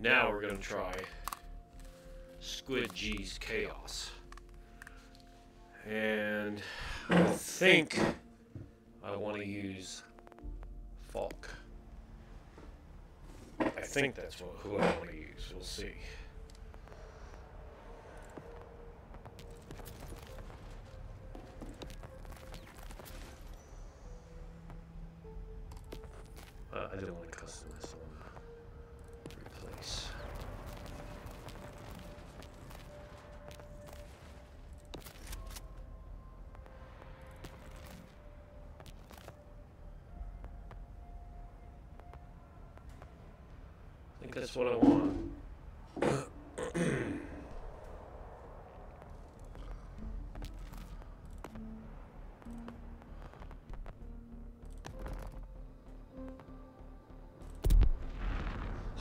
Now we're gonna try Squid G's Chaos. And I think I want to use Falk. I think that's what, who I want to use. We'll see.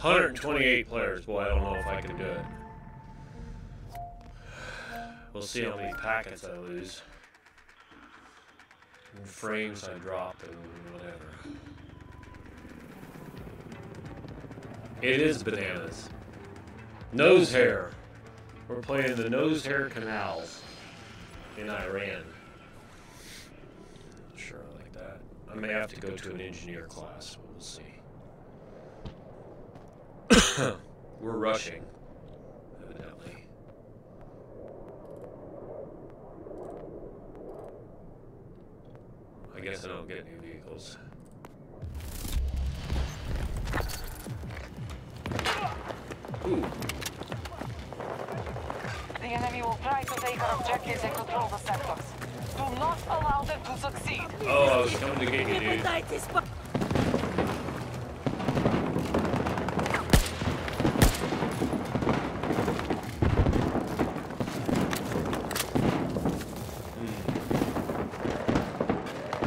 128 players. Boy, I don't know if I can do it. We'll see how many packets I lose. And frames I drop and whatever. It is bananas. Nose hair. We're playing the Noshahr Canals in Iran. Sure, I like that. I may have to go to an engineer class, but we'll see. We're rushing, evidently. I guess I don't get new vehicles. Ooh. The enemy will try to take our objectives and control the sectors. Do not allow them to succeed. Oh, I was coming to get you, dude.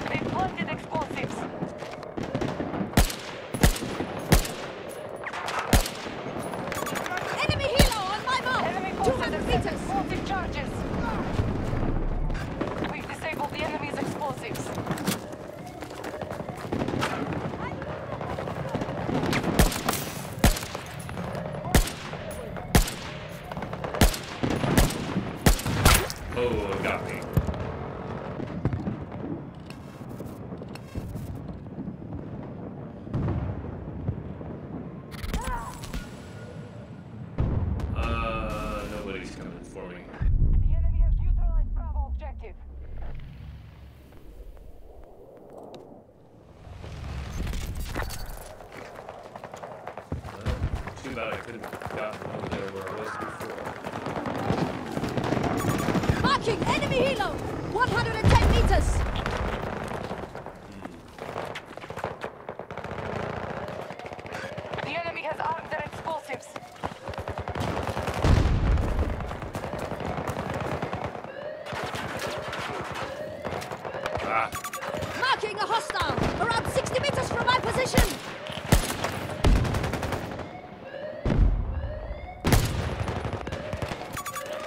They planted explosives. Enemy helo on my mark! Enemy forces 200 have set meters! explosive charges. We've disabled the enemy's explosives. Oh, it got me. Uh, nobody's coming for me. The enemy has neutralized Bravo objective. Well, too bad I couldn't have gotten over there where I was before. Marking enemy helo! 110 meters! The enemy has armed their explosives. Ah, Marking a hostile! Around 60 meters from my position!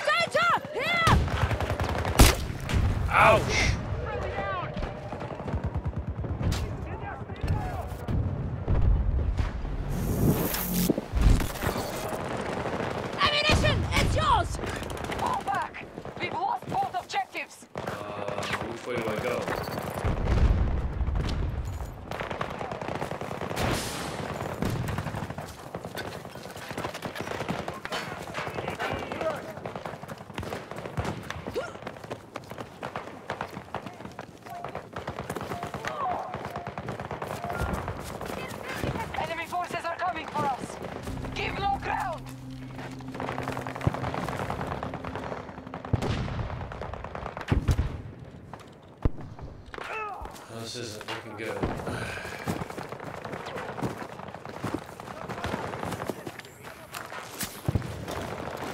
Danger! Here! ouch! Ammunition! It's yours! Fall back! We've lost both objectives. Uh, which way do I go? Enemy forces are coming for us. Give no ground. This isn't looking good.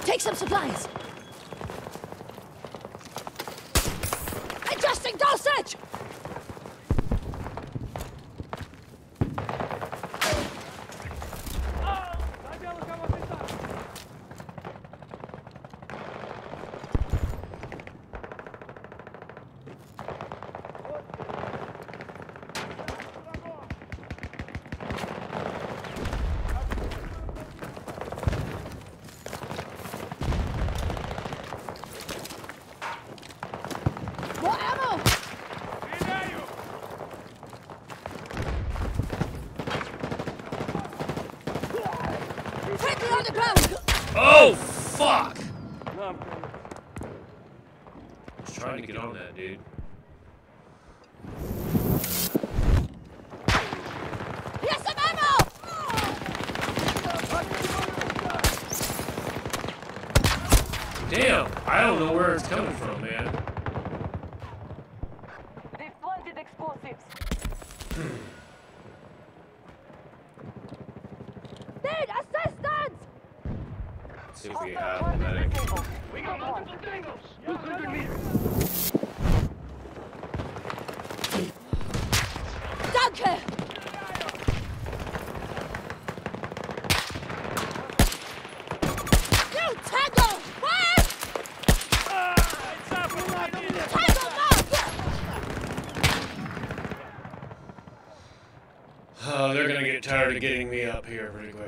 Take some supplies! getting me up here pretty quick.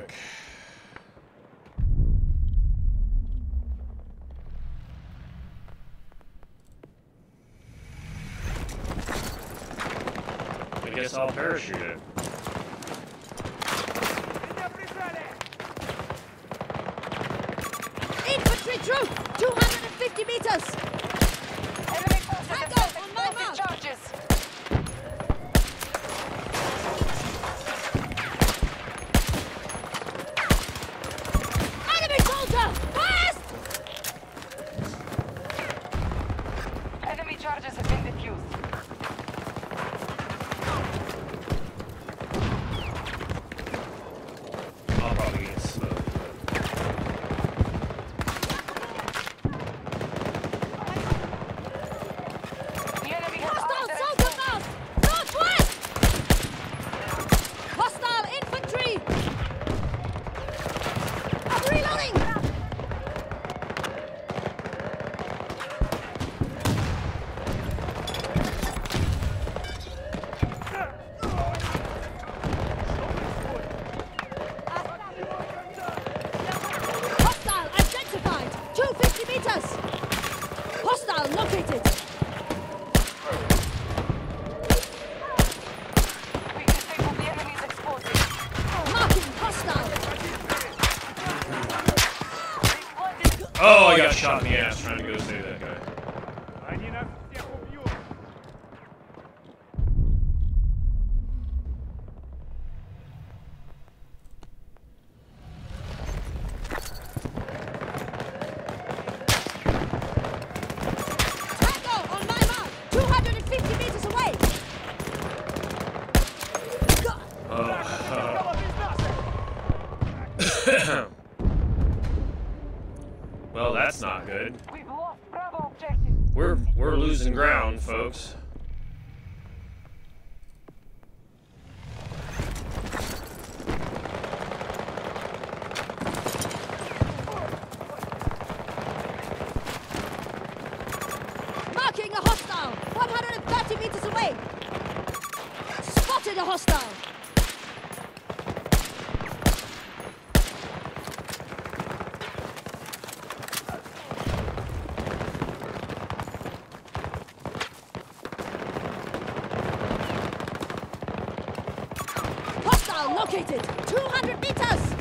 located! 200 meters!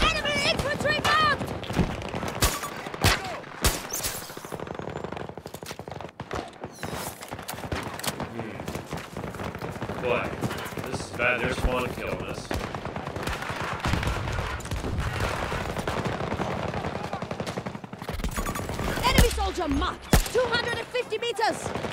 Enemy infantry marked! Hmm. Boy, this is bad. There's one killing us. Enemy soldier marked! 250 meters!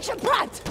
such a brat!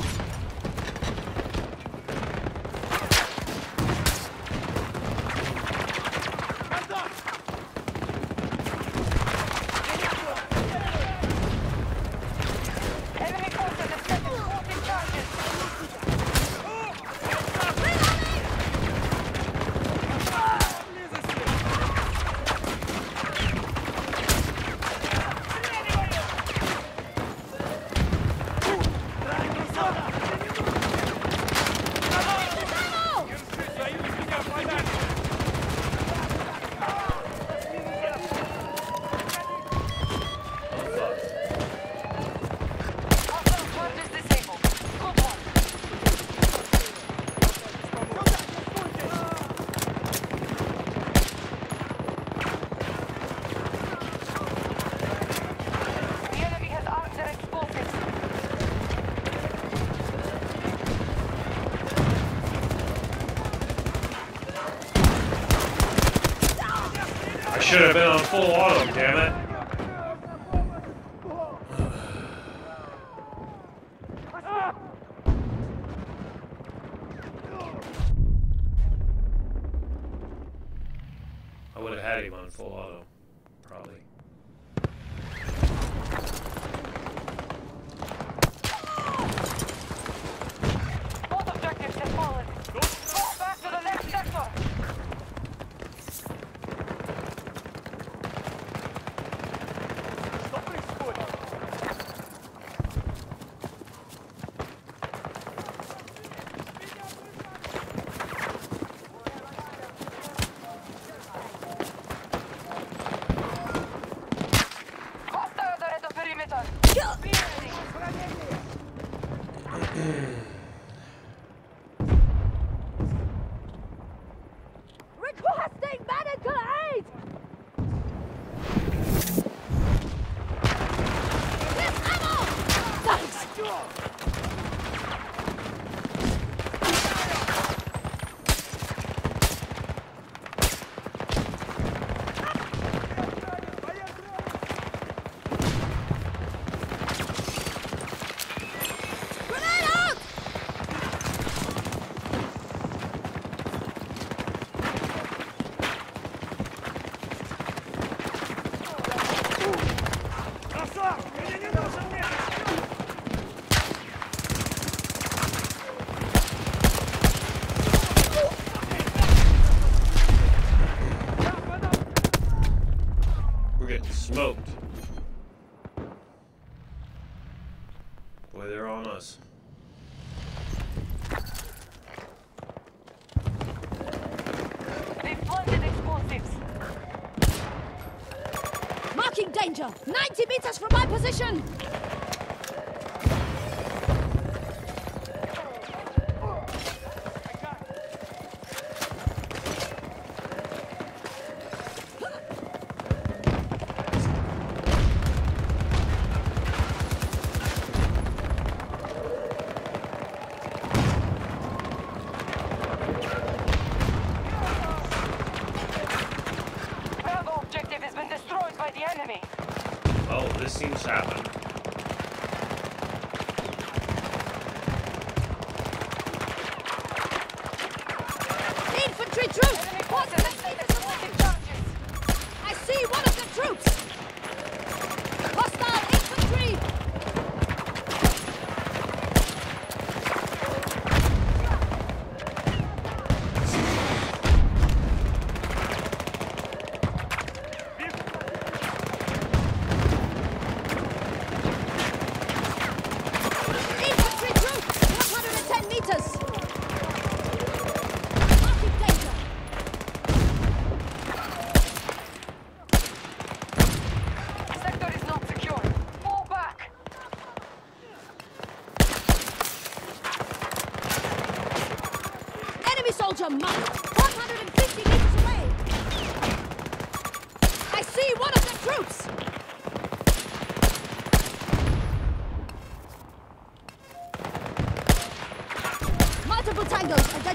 position!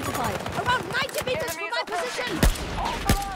identified. Around 90 meters from my position.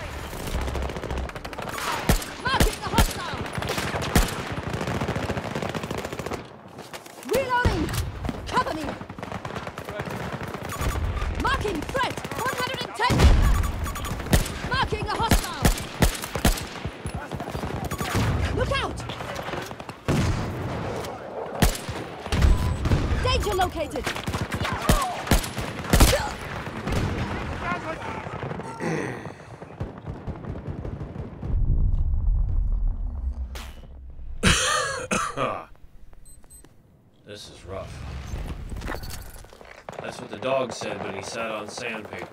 dog said when he sat on sandpaper.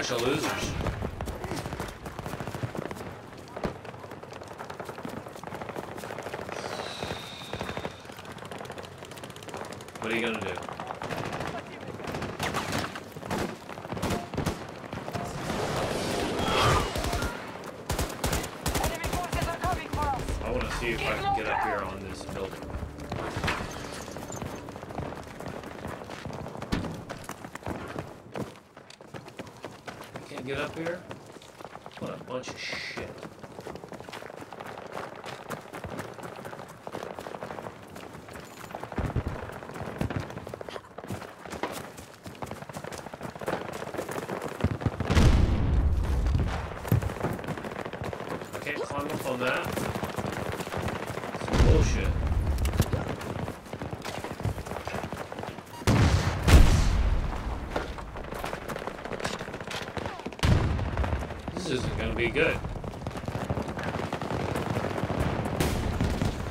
Bunch of losers. What are you gonna do? Enemy forces are coming for us! I want to see if I can get up here on this building. I can't get up here? What a bunch of shit. I can't climb up on that. It's bullshit. This be good.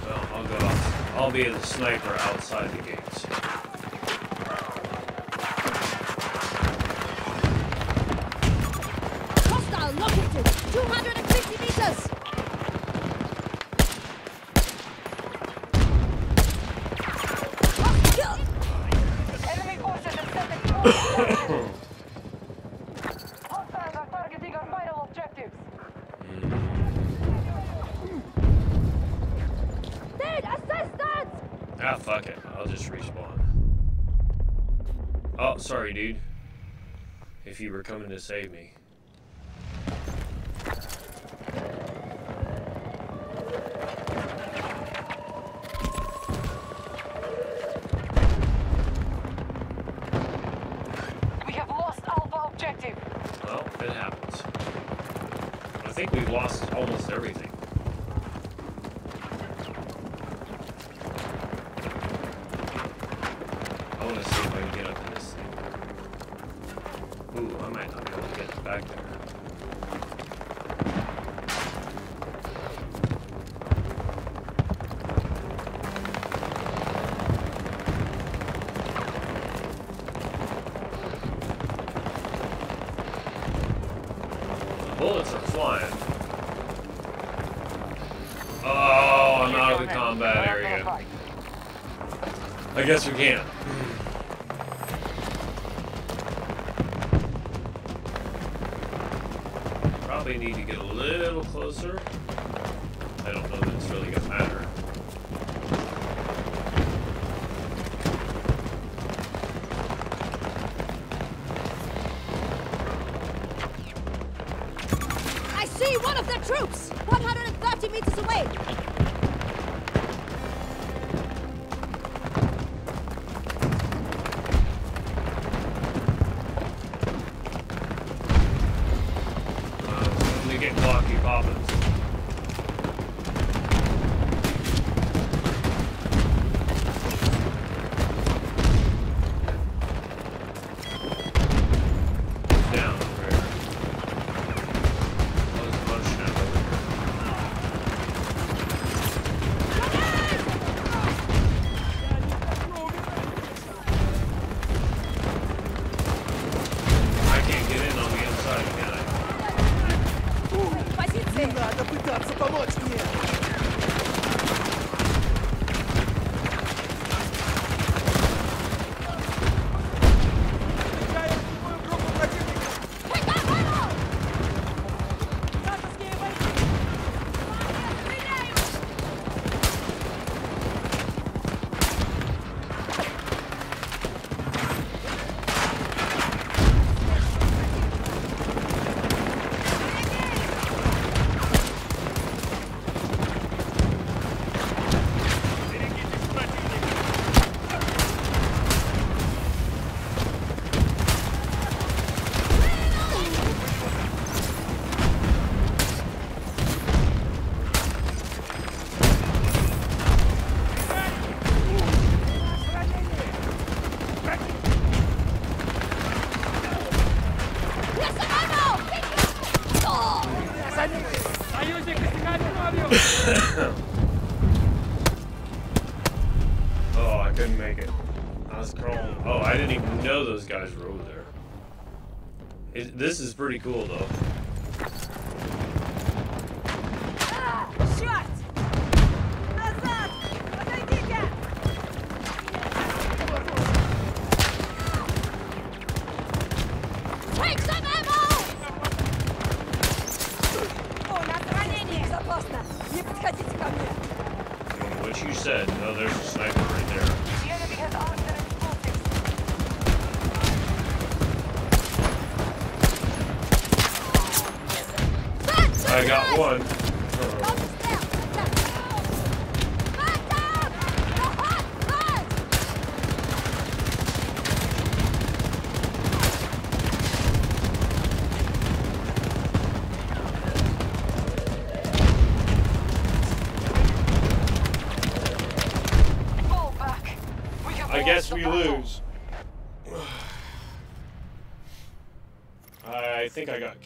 Well, I'll go. I'll be the sniper outside the gates. Hostile located. 250 meters. Hostile. Enemy forces have set the Hostiles are targeting our vital objectives! Dead assistance. Ah, fuck it. I'll just respawn. Oh, sorry, dude. If you were coming to save me. We have lost Alpha objective! Well, it happens. I think we've lost almost everything. I want to see if I can get up might not be able to get back there. The bullets are flying. Oh, I'm out of the combat area. I guess we can. Probably need to get a little closer. I don't know that it's really gonna matter. This is pretty cool, though.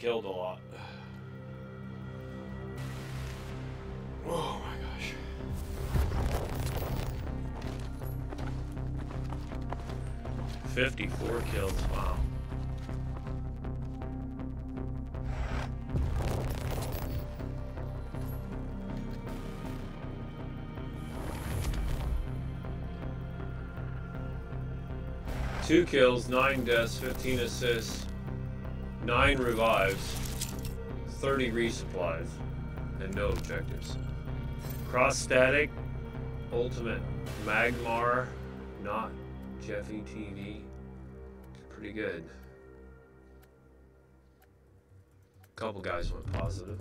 Killed a lot. Oh my gosh. Fifty-four kills. Wow. Two kills, nine deaths, 15 assists, nine revives, 30 resupplies, and no objectives. Cross static, ultimate Magmar, not Jeffy TV. Pretty good. A Couple guys went positive.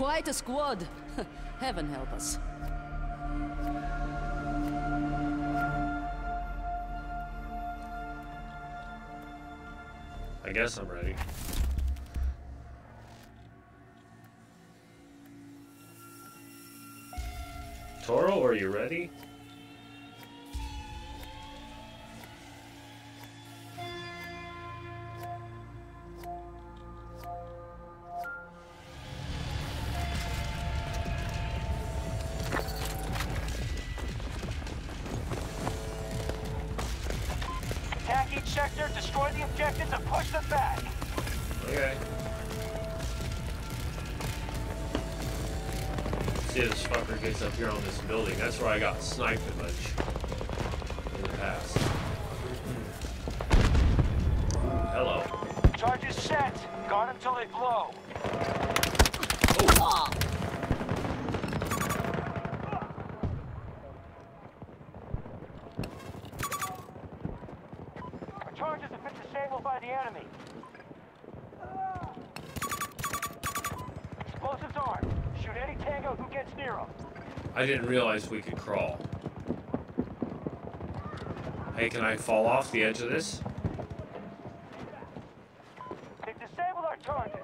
Quite a squad. Heaven help us. I guess I'm ready. Toro, are you ready? Sector, destroy the objectives, and push them back. Okay. See if this fucker gets up here on this building. That's where I got sniped a bunch in the past. Hello. Charges set. Guard until they blow. Oh, Our charges have been disabled by the enemy. Explosives armed. Shoot any tango who gets near them. I didn't realize we could crawl. Hey, can I fall off the edge of this? They've disabled our charges.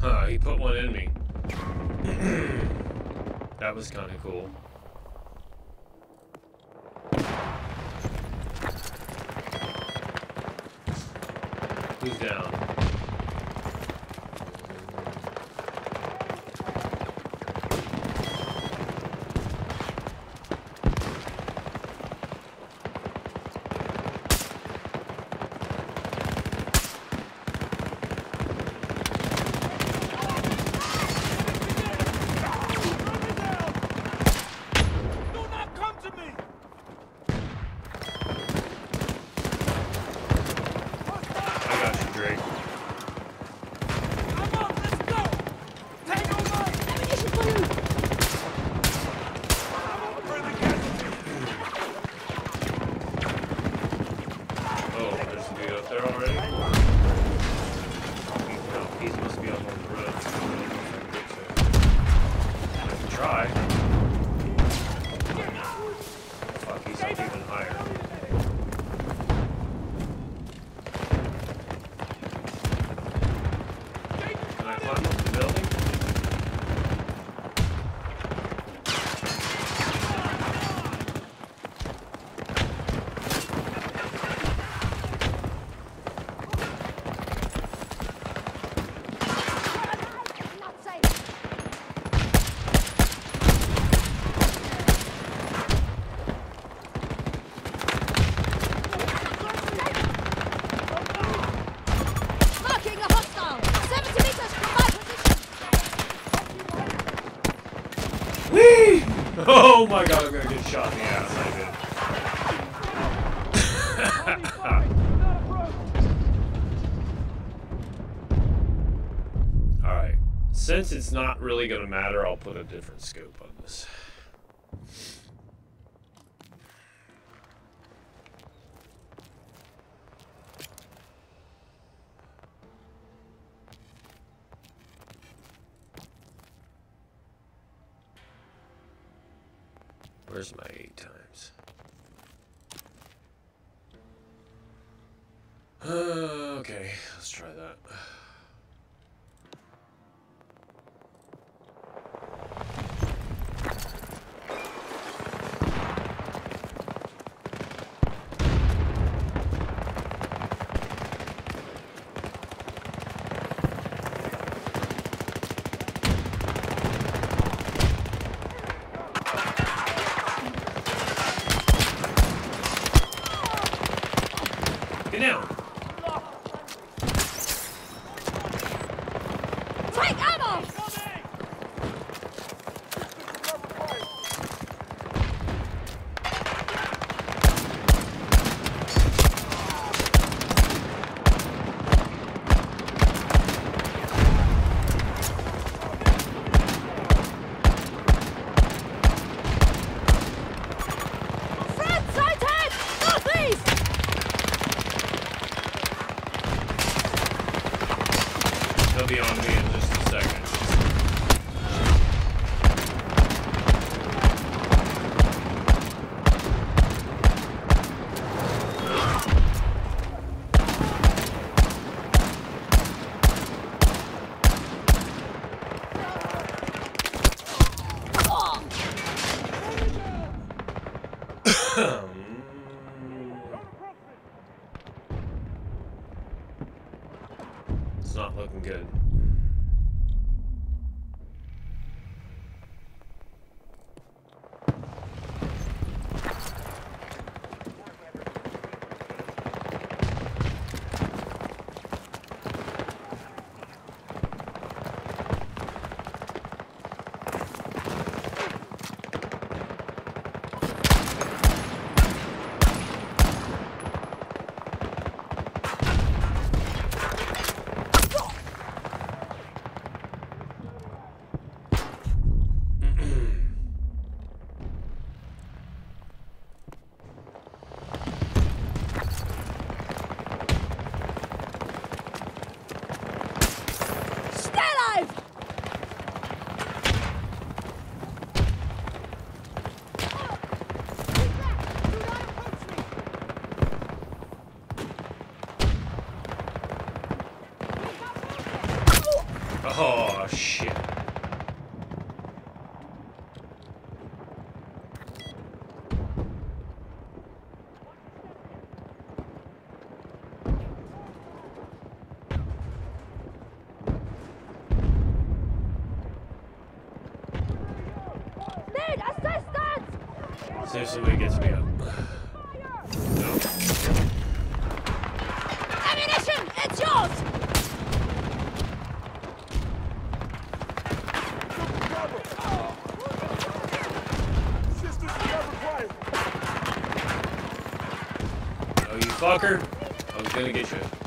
Huh, he put one in me. that was kind of cool. Who's down? Oh my god, I'm gonna get shot in the ass, I did. Alright. Since it's not really gonna matter, I'll put a different scope on this. Fucker. I was gonna get you.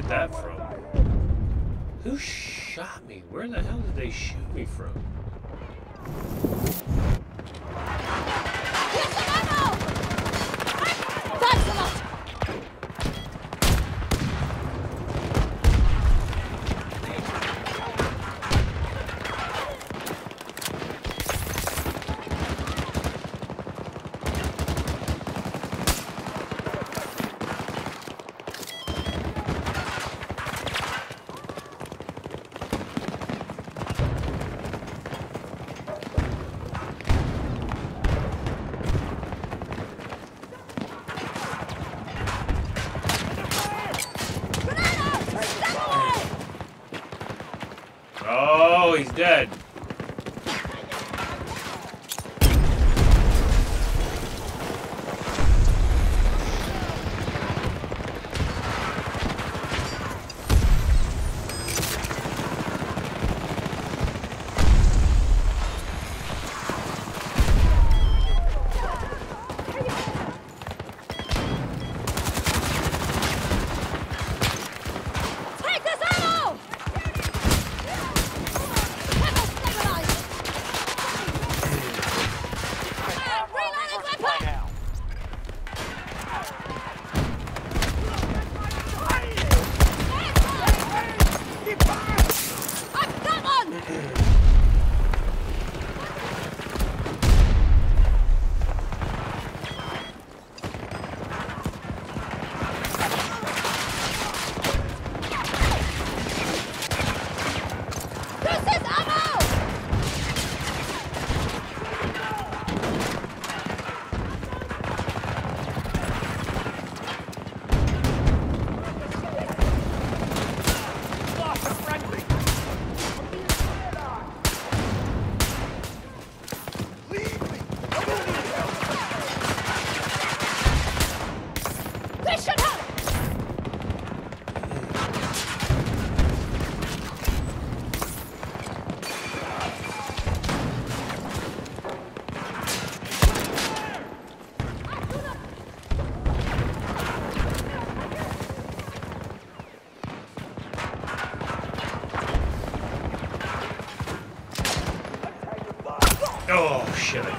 get that from? Who shot me? Where the hell did they shoot me from?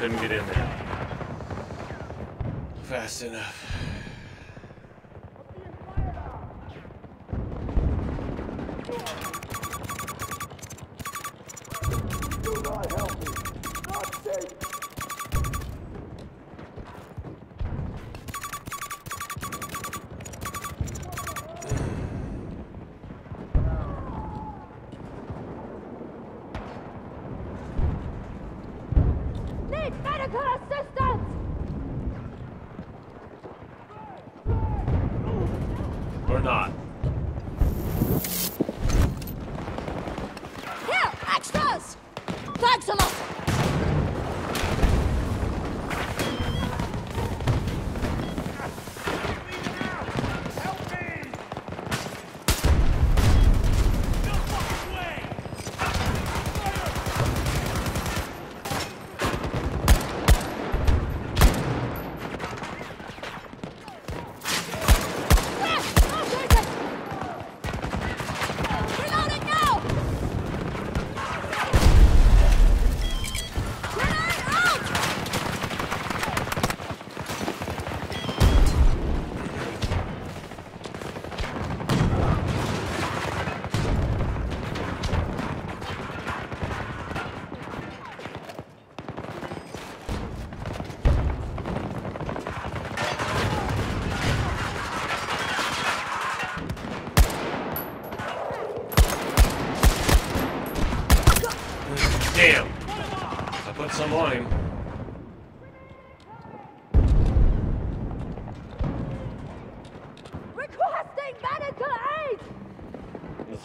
couldn't get in there. Fast enough.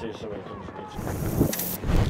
интересовать.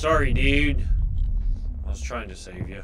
Sorry, dude. I was trying to save you.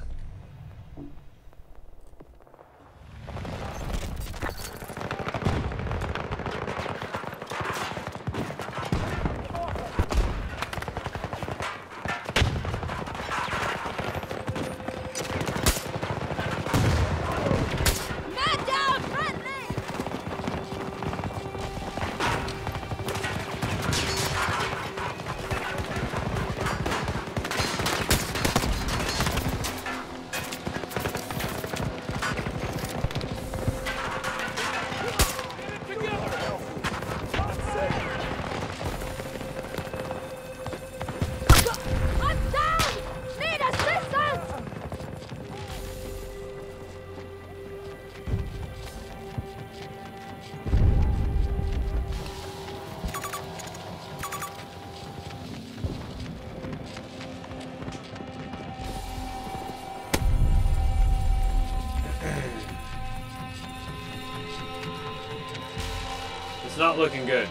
Not looking good.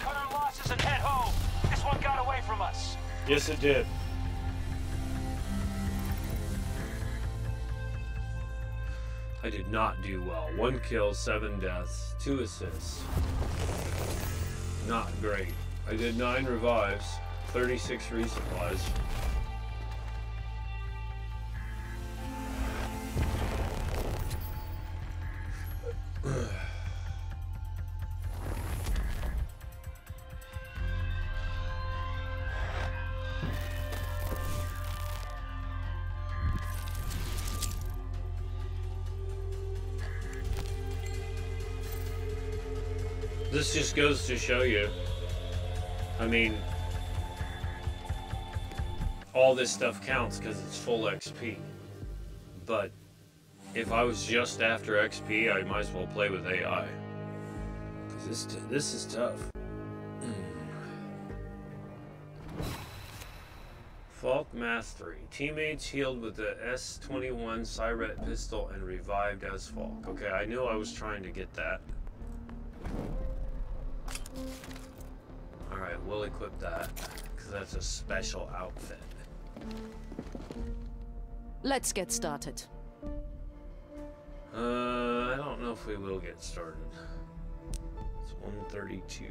Cut our losses and head home. This one got away from us. Yes, it did. I did not do well. One kill, seven deaths, two assists. Not great. I did nine revives, 36 resupplies. Goes to show you. I mean, all this stuff counts because it's full XP. But if I was just after XP, I might as well play with AI. Because this, this is tough. Hmm. Falk Mastery. Teammates healed with the S21 Syrette pistol and revived as Falk. Okay, I knew I was trying to get that. Alright, we'll equip that. Because that's a special outfit. Let's get started. Uh, I don't know if we will get started. It's 132.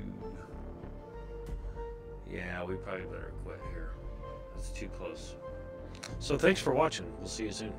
Yeah, we probably better quit here. That's too close. So thanks for watching. We'll see you soon.